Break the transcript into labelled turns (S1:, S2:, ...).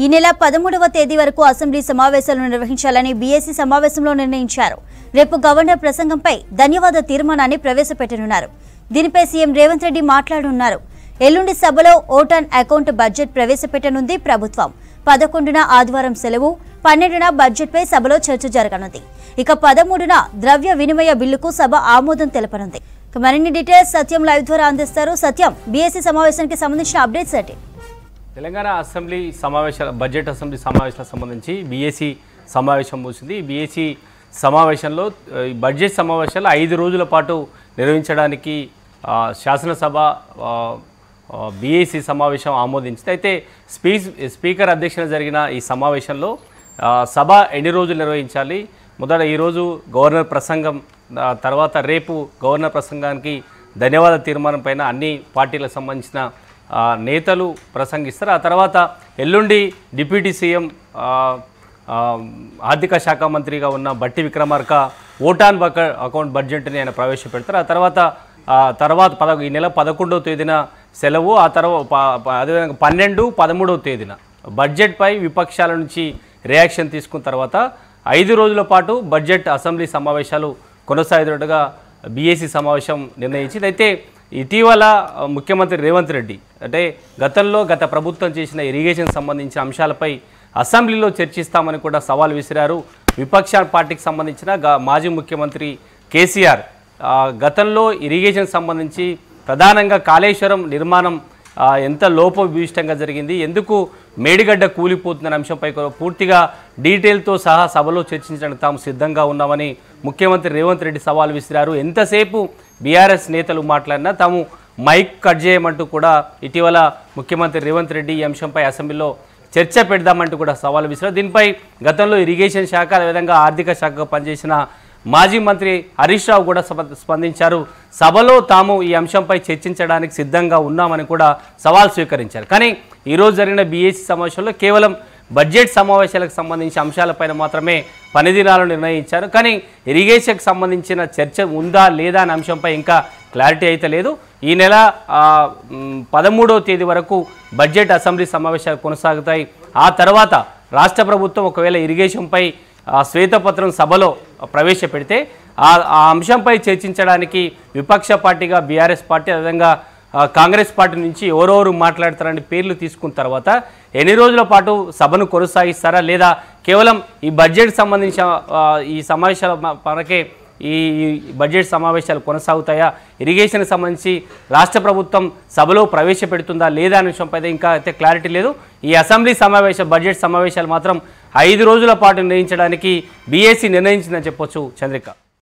S1: ఈ నెల పదమూడవ తేదీ వరకు అసెంబ్లీ సమావేశాలను నిర్వహించాలని బీఎస్సీ సమావేశంలో నిర్ణయించారు. రేపు గవర్నర్ ప్రసంగంపై ధన్యవాద తీర్మానాన్ని ప్రవేశపెట్టనున్నారు. దీనిపై సీఎం రేవంత్ రెడ్డి మాట్లాడనున్నారు. ఎల్లుండి సభలో ఓటాన్ అకౌంట్ బడ్జెట్ ప్రవేశపెట్టనుంది ప్రభుత్వం. పదకొండున ఆదివారం సెలవు పన్నెండున బడ్జెట్పై సభలో చర్చ జరగనుంది. ఇక పదమూడున ద్రవ్య వినిమయ బిల్లుకు సభ ఆమోదం తెలపనుంది. మరిన్ని డీటెయిల్స్ సత్యం లైవ్ ద్వారా అందిస్తారు. సత్యం బీఎస్సీ సమావేశానికి సంబంధించిన అప్డేట్స్ ఏంటి?
S2: తెలంగాణ అసెంబ్లీ సమావేశాల బడ్జెట్ అసెంబ్లీ సమావేశాలకు సంబంధించి బీఏసీ సమావేశం ముగిసింది. ఈ బీఏసీ సమావేశంలో ఈ బడ్జెట్ సమావేశాలు ఐదు రోజుల పాటు నిర్వహించడానికి శాసనసభ బీఏసీ సమావేశం ఆమోదించింది. అయితే స్పీచ్ స్పీకర్ అధ్యక్షన జరిగిన ఈ సమావేశంలో సభ ఎన్ని రోజులు నిర్వహించాలి? మొదట ఈరోజు గవర్నర్ ప్రసంగం తర్వాత రేపు గవర్నర్ ప్రసంగానికి ధన్యవాద తీర్మానం పైన అన్ని పార్టీలకు సంబంధించిన నేతలు ప్రసంగిస్తారు. ఆ తర్వాత ఎల్లుండి డిప్యూటీ సీఎం ఆర్థిక శాఖ మంత్రిగా ఉన్న బట్టి విక్రమార్క ఓటాన్ బక అకౌంట్ బడ్జెట్ని ఆయన ప్రవేశపెడతారు. ఆ తర్వాత తర్వాత పద ఈ నెల పదకొండవ తేదీన సెలవు ఆ తర్వాత అదేవిధంగా పన్నెండు పదమూడవ తేదీన బడ్జెట్పై విపక్షాల నుంచి రియాక్షన్ తీసుకున్న తర్వాత ఐదు రోజుల పాటు బడ్జెట్ అసెంబ్లీ సమావేశాలు కొనసాగేటట్టుగా బీఏసీ సమావేశం నిర్ణయించింది. అయితే ఇటీవల ముఖ్యమంత్రి రేవంత్ రెడ్డి అంటే గతంలో గత ప్రభుత్వం చేసిన ఇరిగేషన్ సంబంధించిన అంశాలపై అసెంబ్లీలో చర్చిస్తామని కూడా సవాల్ విసిరారు. విపక్ష పార్టీకి సంబంధించిన మాజీ ముఖ్యమంత్రి కేసీఆర్. గతంలో ఇరిగేషన్ సంబంధించి ప్రధానంగా కాళేశ్వరం నిర్మాణం ఎంత లోపభీష్టంగా జరిగింది ఎందుకు మేడిగడ్డ కూలిపోతుందనే అంశంపై పూర్తిగా డీటెయిల్తో సహా సభలో చర్చించడానికి తాము సిద్ధంగా ఉన్నామని ముఖ్యమంత్రి రేవంత్ రెడ్డి సవాల్ విసిరారు. ఎంతసేపు బీఆర్ఎస్ నేతలు మాట్లాడినా తాము మైక్ కట్ చేయమంటూ కూడా ఇటీవల ముఖ్యమంత్రి రేవంత్ రెడ్డి ఈ అంశంపై అసెంబ్లీలో చర్చ పెడదామంటూ కూడా సవాల్ విసిరారు. దీనిపై గతంలో ఇరిగేషన్ శాఖ అదేవిధంగా ఆర్థిక శాఖగా పనిచేసిన మాజీ మంత్రి హరీష్ రావు కూడా స్ప- స్పందించారు. సభలో తాము ఈ అంశంపై చర్చించడానికి సిద్ధంగా ఉన్నామని కూడా సవాల్ స్వీకరించారు. కానీ ఈరోజు జరిగిన బీఏసీ సమావేశంలో కేవలం బడ్జెట్ సమావేశాలకు సంబంధించిన అంశాలపైన మాత్రమే పనిదినాలు నిర్ణయించారు. కానీ ఇరిగేషన్కి సంబంధించిన చర్చ ఉందా లేదా అనే అంశంపై ఇంకా క్లారిటీ అయితే లేదు. ఈ నెల పదమూడవ తేదీ వరకు బడ్జెట్ అసెంబ్లీ సమావేశాలు కొనసాగుతాయి. ఆ తర్వాత రాష్ట్ర ప్రభుత్వం ఒకవేళ ఇరిగేషన్పై ఆ, శ్వేతపత్రం సభలో ప్రవేశపెడితే ఆ ఆ అంశంపై చర్చించడానికి విపక్ష పార్టీగా బీఆర్ఎస్ పార్టీ అదేవిధంగా కాంగ్రెస్ పార్టీ నుంచి ఎవరెవరు మాట్లాడతారని పేర్లు తీసుకున్న తర్వాత ఎన్ని రోజుల పాటు సభను కొనసాగిస్తారా? లేదా కేవలం ఈ బడ్జెట్ సంబంధించిన ఈ సమావేశాల మ- వరకే ఈ బడ్జెట్ సమావేశాలు కొనసాగుతాయా? ఇరిగేషన్కి సంబంధించి రాష్ట్ర ప్రభుత్వం సభలో ప్రవేశపెడుతుందా లేదా అనే విషయంపై ఇంకా అయితే క్లారిటీ లేదు. ఈ అసెంబ్లీ సమావేశ బడ్జెట్ సమావేశాలు మాత్రం ఐదు రోజుల పాటు నిర్ణయించడానికి బీఏసీ నిర్ణయించిందని చెప్పొచ్చు చంద్రిక.